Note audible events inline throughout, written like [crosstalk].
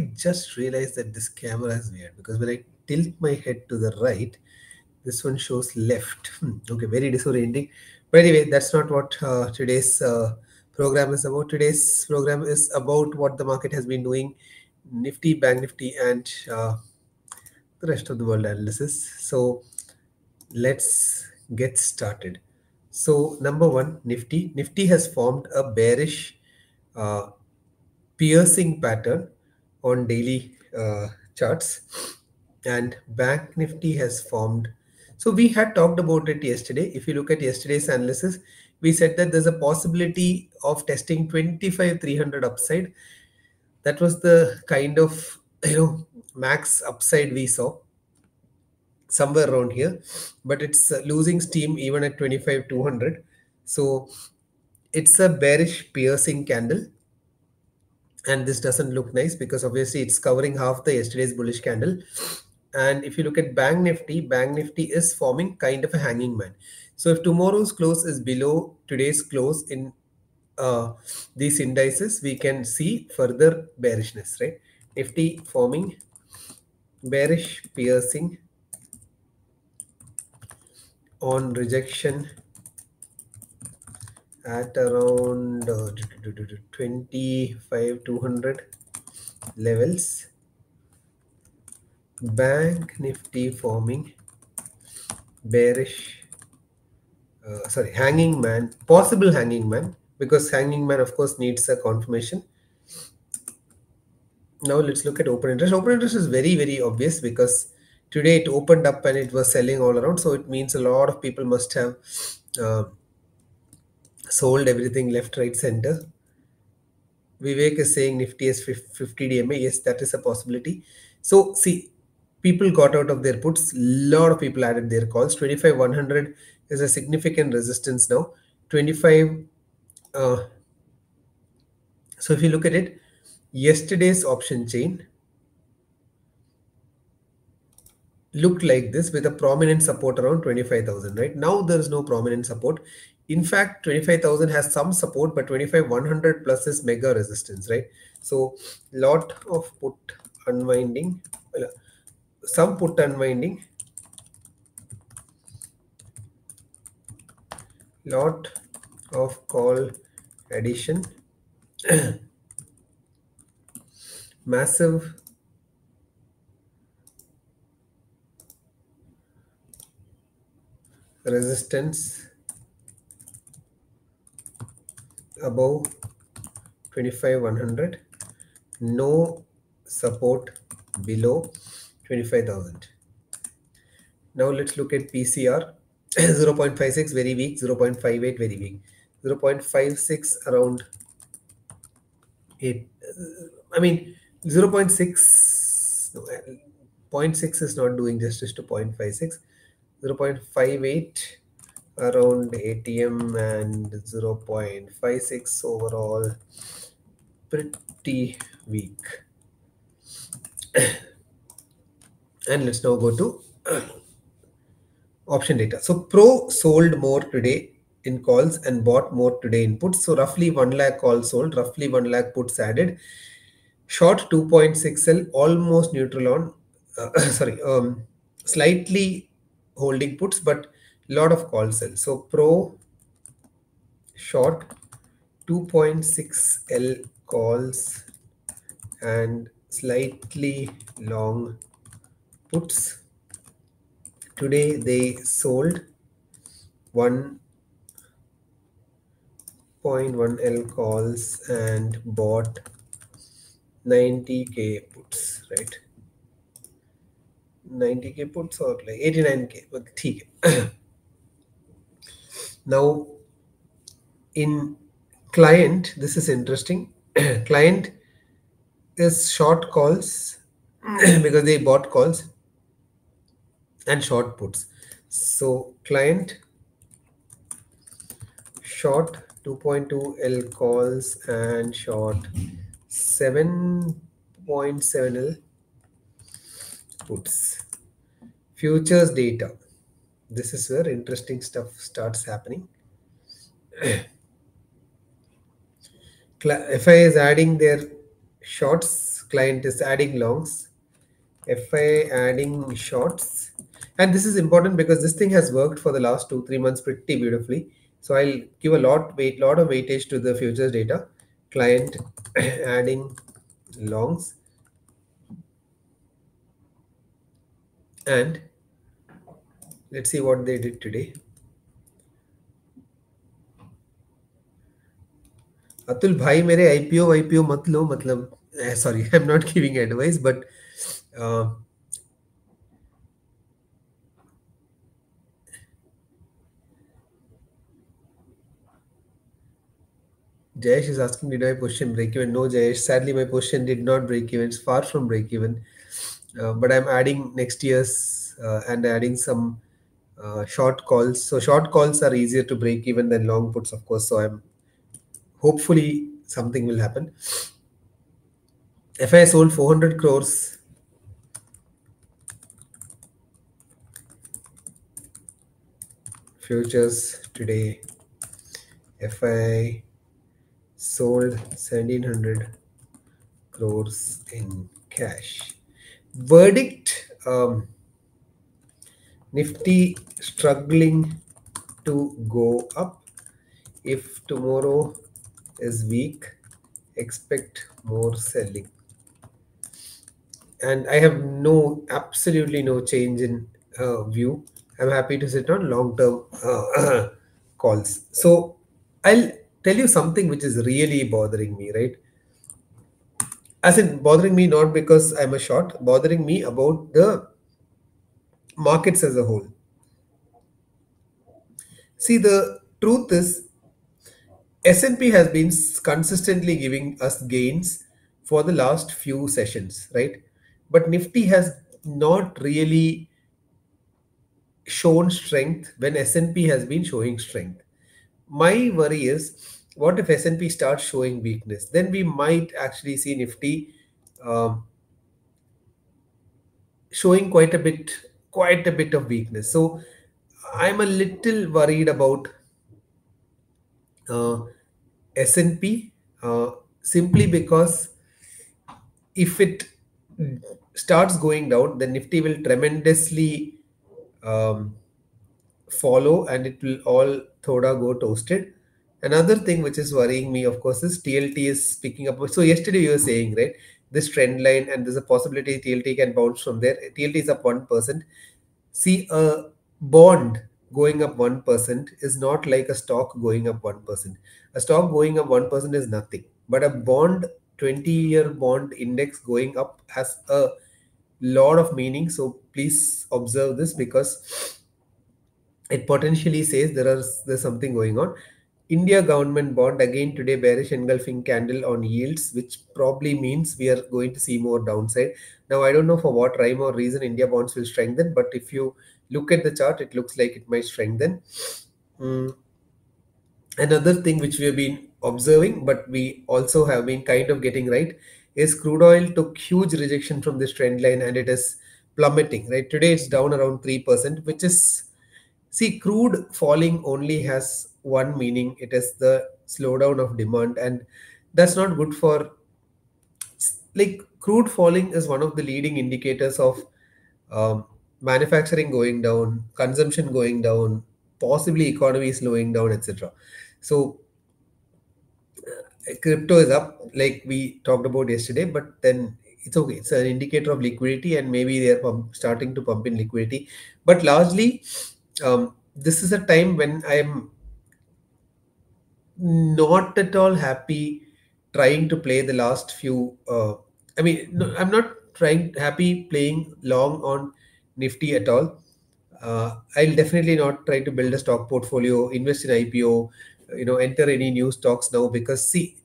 just realized that this camera is weird because when I tilt my head to the right, this one shows left. Hmm, okay, very disorienting. But anyway, that's not what uh, today's uh, program is about. Today's program is about what the market has been doing, Nifty, Bank Nifty, and uh, the rest of the world analysis. So let's get started. So number one, Nifty. Nifty has formed a bearish uh, piercing pattern on daily uh, charts. And bank nifty has formed. So we had talked about it yesterday. If you look at yesterday's analysis we said that there's a possibility of testing 25 300 upside. That was the kind of you know max upside we saw somewhere around here. But it's losing steam even at 25 200 so it's a bearish piercing candle and this doesn't look nice because obviously it's covering half the yesterday's bullish candle. And if you look at bank nifty bank nifty is forming kind of a hanging man. So if tomorrow's close is below today's close in uh, these indices we can see further bearishness right? Nifty forming bearish piercing on rejection at around uh, 25 200 levels. Bank nifty forming bearish uh, sorry hanging man possible hanging man because hanging man of course needs a confirmation. Now let's look at open interest. Open interest is very very obvious because today it opened up and it was selling all around so it means a lot of people must have uh, sold everything left, right, center. Vivek is saying Nifty is 50 DMA. Yes, that is a possibility. So see, people got out of their puts. Lot of people added their calls. 25 100 is a significant resistance now. 25. Uh, so if you look at it, yesterday's option chain looked like this with a prominent support around 25,000, right? Now there is no prominent support. In fact, 25,000 has some support, but 25,100 plus is mega resistance, right? So lot of put unwinding, uh, some put unwinding, lot of call addition, [clears throat] massive resistance above 25100 no support below 25000 now let's look at pcr [coughs] 0.56 very weak. 0.58 very weak. 0.56 around 8 uh, i mean 0.6 no, uh, 0.6 is not doing justice to 0.56 0.58 around ATM and 0.56 overall pretty weak. [coughs] And let's now go to [coughs] option data. So pro sold more today in calls and bought more today in puts so roughly 1 lakh calls sold roughly 1 lakh puts added. Short 2.6l almost neutral on uh, [coughs] sorry um slightly holding puts, but a lot of call sells. So pro short 2.6 L calls and slightly long puts. Today they sold 1.1 L calls and bought 90k puts, right? 90k puts or like 89k but ठीक [clears throat] now in client this is interesting [clears throat] client is short calls hmm. [clears throat] because they bought calls and short puts. So client short 2.2 L calls and short 7.7 L puts futures data. This is where interesting stuff starts happening. [clears throat] FII is adding their shorts. Client is adding longs. FII adding shorts. And this is important because this thing has worked for the last two three months pretty beautifully. So i'll give a lot weight lot of weightage to the futures data. Client [clears throat] adding longs and let's see what they did today Atul भाई मेरे IPO वाईपीओ मत लो मतलब sorry I am not giving advice but Jayesh is asking, did I position break even? No, Jayesh. Sadly, my position did not break even. It's far from break even. Uh, but I'm adding next year's uh, and adding some uh, short calls. So short calls are easier to break even than long puts, of course. So I'm hopefully something will happen. FII sold 400 crores, futures today, FII sold 1700 crores in cash. Verdict um, Nifty struggling to go up. If tomorrow is weak, expect more selling. And I have no, absolutely no change in uh, view. I'm happy to sit on long term uh, [coughs] calls. So I'll tell you something which is really bothering me, right? As in bothering me not because I'm a short, bothering me about the markets as a whole. See, the truth is S&P has been consistently giving us gains for the last few sessions, right? But Nifty has not really shown strength when S&P has been showing strength my worry is what if S&P starts showing weakness? Then we might actually see Nifty um, showing quite a bit, quite a bit of weakness. So I'm a little worried about uh, S&P uh, simply because if it starts going down, then Nifty will tremendously um, follow and it will all thoda go toasted. Another thing which is worrying me, of course, is TLT is picking up. So yesterday you were saying, right, this trend line and there's a possibility TLT can bounce from there. TLT is up 1%. See, a bond going up 1% is not like a stock going up 1%. A stock going up 1% is nothing. But a bond, 20 year bond index going up has a lot of meaning. So please observe this because it potentially says there are there's something going on. India government bond again today bearish engulfing candle on yields, which probably means we are going to see more downside. Now I don't know for what rhyme or reason India bonds will strengthen, but if you look at the chart, it looks like it might strengthen. Mm. Another thing which we have been observing, but we also have been kind of getting right, is crude oil took huge rejection from this trend line and it is plummeting. Right today, it's down around three percent, which is See, crude falling only has one meaning. It is the slowdown of demand, and that's not good for. Like crude falling is one of the leading indicators of um, manufacturing going down, consumption going down, possibly economy slowing down, etc. So uh, crypto is up, like we talked about yesterday, but then it's okay. It's an indicator of liquidity, and maybe they're pump, starting to pump in liquidity. But largely, um, this is a time when I'm not at all happy trying to play the last few. Uh, I mean, no, I'm not trying happy playing long on Nifty at all. Uh, I'll definitely not try to build a stock portfolio, invest in IPO, you know, enter any new stocks now because see,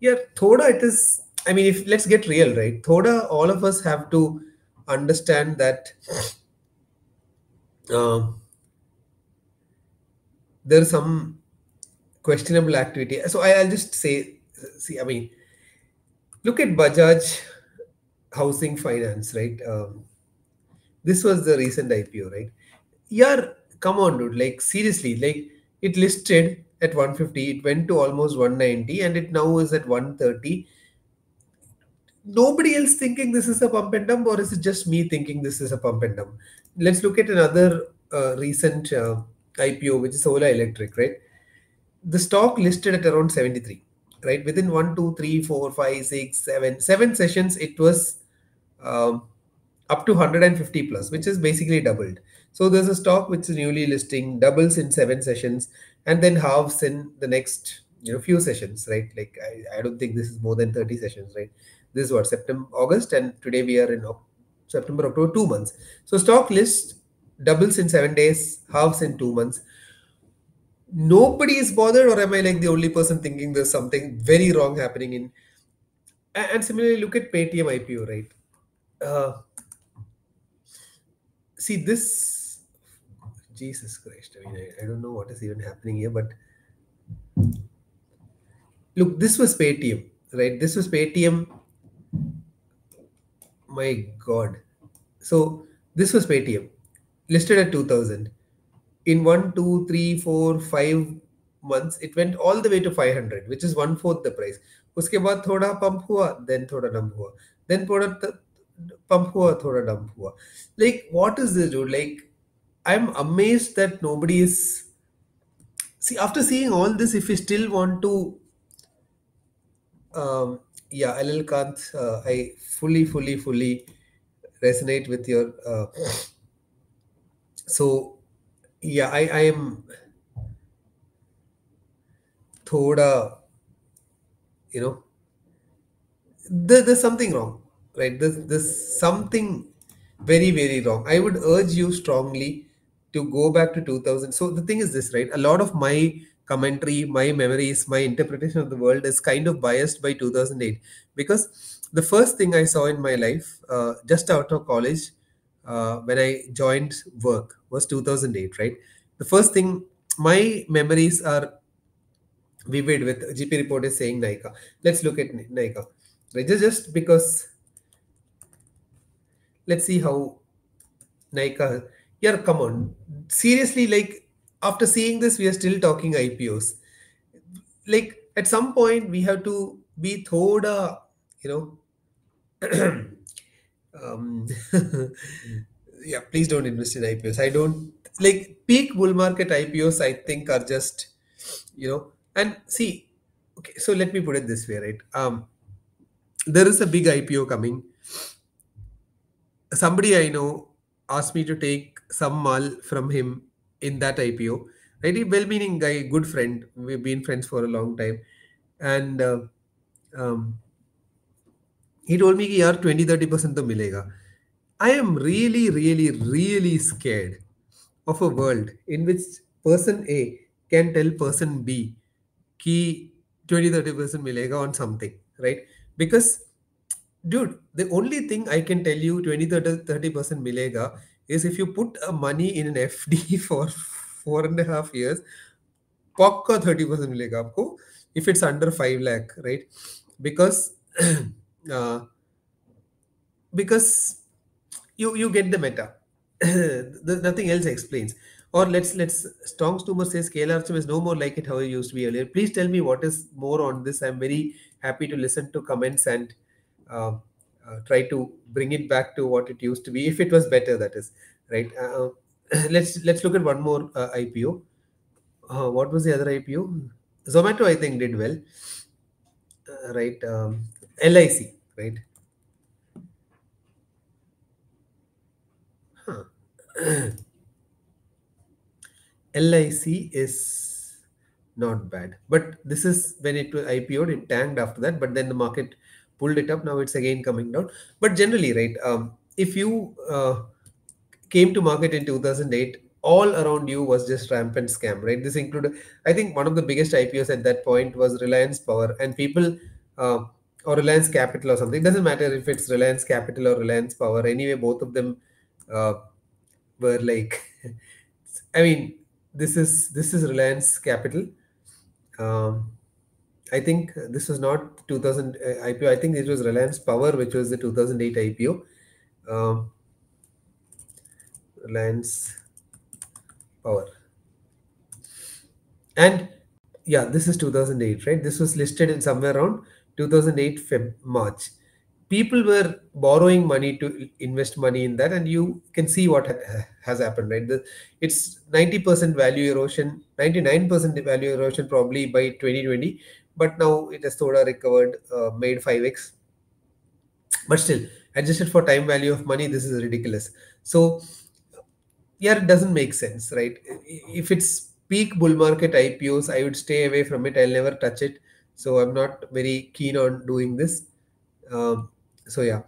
yeah, Thoda it is. I mean, if let's get real, right? Thoda, all of us have to understand that uh, there's some questionable activity. So I, will just say, see, I mean, look at Bajaj Housing Finance, right? Um, this was the recent IPO, right? Yeah, come on, dude. Like seriously, like it listed at 150, it went to almost 190, and it now is at 130. nobody else thinking this is a pump and dump, or is it just me thinking this is a pump and dump? Let's look at another uh, recent uh, IPO, which is Ola Electric, right? The stock listed at around 73, right? Within one, two, three, four, five, six, seven, seven sessions, it was um, up to 150 plus, which is basically doubled. So there's a stock which is newly listing, doubles in seven sessions, and then halves in the next you know few sessions, right? Like I, I don't think this is more than 30 sessions, right? This is what September, August, and today we are in September, October, two months. So stock list doubles in seven days, halves in two months. Nobody is bothered, or am I like the only person thinking there's something very wrong happening in? And similarly, look at Paytm IPO, right? Uh, see this. Jesus Christ! I mean, I, I don't know what is even happening here, but look, this was Paytm, right? This was Paytm my god so this was paytm listed at 2000 in one two three four five months it went all the way to 500 which is one fourth the price उसके बाद थोड़ा pump हुआ then थोड़ा dump हुआ then थोड़ा pump हुआ थोड़ा dump हुआ like what is this dude like i'm amazed that nobody is see after seeing all this if you still want to um, yeah, LL Kant, uh, I fully, fully, fully resonate with your. Uh, so, yeah, I, I am thoda, you know, there, there's something wrong, right? There's, there's something very, very wrong. I would urge you strongly to go back to 2000. So the thing is this, right? A lot of my commentary, my memories, my interpretation of the world is kind of biased by 2008 because the first thing I saw in my life, uh, just out of college, uh, when I joined work, was 2008, right? The first thing, my memories are vivid with GP report is saying Nykaa. Let's look at Nykaa. Right? Just, because, let's see how Nykaa, yeah, come on. Seriously, like after seeing this, we are still talking IPOs. Like at some point, we have to be thoda, you know. [clears throat] um, [laughs] yeah, please don't invest in IPOs. I don't like peak bull market IPOs. I think are just, you know, and see. Okay, so let me put it this way, right? Um, there is a big IPO coming. Somebody I know asked me to take some mal from him in that IPO. Very well-meaning guy, good friend. We've been friends for a long time, and uh, um, he told me कि यार twenty thirty percent तो मिलेगा। I am really really really scared of a world in which person A can tell person B कि twenty thirty percent मिलेगा on something right because dude, the only thing i can tell you 20 30 percent milega is if you put a money in an fd [laughs] for four and a half years, पक्का thirty percent मिलेगा आपको if it's under five lakh right because uh, because you you get the meta. [coughs] Nothing else explains. Or let's let's Strong's tumor says KLR is no more like it how it used to be earlier. Please tell me what is more on this. I'm very happy to listen to comments and uh, uh, try to bring it back to what it used to be [laughs] if it was better that is right uh, [coughs] let's let's look at one more uh, ipo uh, what was the other ipo zomato i think did well uh, right um, lic right huh. [clears throat] lic is not bad but this is when it was ipo'd it tanked after that but then the market pulled it up. Now it's again coming down. But generally, right, um, if you uh, came to market in 2008, all around you was just rampant scam, right? This included, I think, one of the biggest IPOs at that point was Reliance Power, and people. Uh, or Reliance Capital or something. It doesn't matter if it's Reliance Capital or Reliance Power. Anyway, both of them uh, were like, [laughs] I mean, this is this is Reliance Capital. Um, I think this was not 2000 uh, IPO. I think it was Reliance Power, which was the 2008 IPO. Um, Reliance Power. And yeah, this is 2008, right? This was listed in somewhere around 2008 Feb March. people were borrowing money to invest money in that and you can see what has happened right? The, it's 90% value erosion 99% value erosion probably by 2020 but now it has of recovered uh, made 5x but still adjusted for time value of money this is ridiculous. So yeah it doesn't make sense right? If it's peak bull market ipos i would stay away from it. I'll never touch it so i'm not very keen on doing this um, so yeah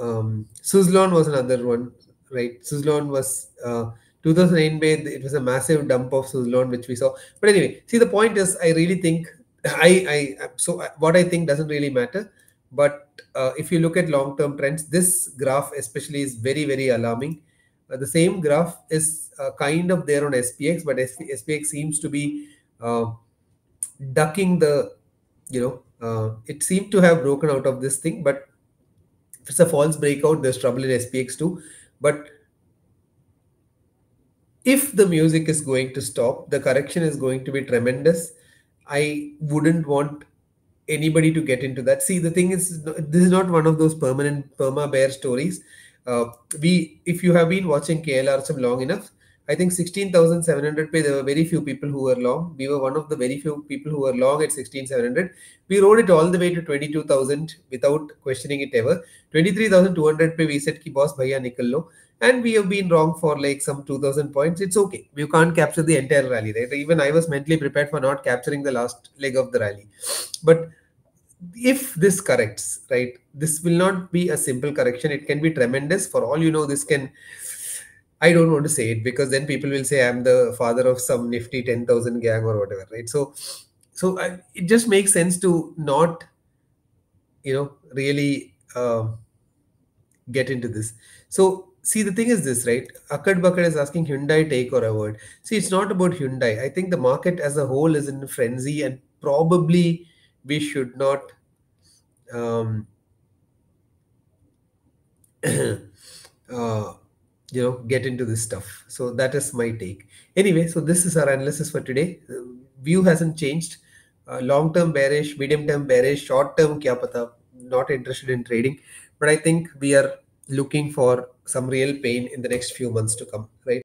um, Suzlon was another one, right? Suzlon was uh, 2009 it was a massive dump of Suzlon which we saw. But anyway, see the point is, I really think I I so what I think doesn't really matter. But uh, if you look at long-term trends, this graph especially is very very alarming. Uh, the same graph is uh, kind of there on SPX, but SPX seems to be uh, ducking the, you know, uh, it seemed to have broken out of this thing, but if it's a false breakout, there's trouble in SPX too. But if the music is going to stop, the correction is going to be tremendous. I wouldn't want anybody to get into that. See, the thing is, this is not one of those permanent perma bear stories. Uh, we, if you have been watching KLR long enough, I think 16,700 pay, there were very few people who were long. We were one of the very few people who were long at 16,700. We rode it all the way to 22,000 without questioning it ever. 23,200 pay, we said, ki boss, bhaiya nikal lo. And we have been wrong for like some 2,000 points. It's okay. You can't capture the entire rally, right? Even I was mentally prepared for not capturing the last leg of the rally. But if this corrects, right, this will not be a simple correction. It can be tremendous. For all you know, this can I don't want to say it because then people will say I'm the father of some nifty 10,000 gang or whatever, right? So, so I, it just makes sense to not, you know, really uh, get into this. So, see, the thing is this, right? Akkad Bakkad is asking Hyundai take or avoid. See, it's not about Hyundai. I think the market as a whole is in frenzy and probably we should not um, [clears throat] uh, you know get into this stuff. So that is my take. Anyway so this is our analysis for today. View hasn't changed. Uh, long term bearish medium term bearish short term kya pata? Not interested in trading. But i think we are looking for some real pain in the next few months to come right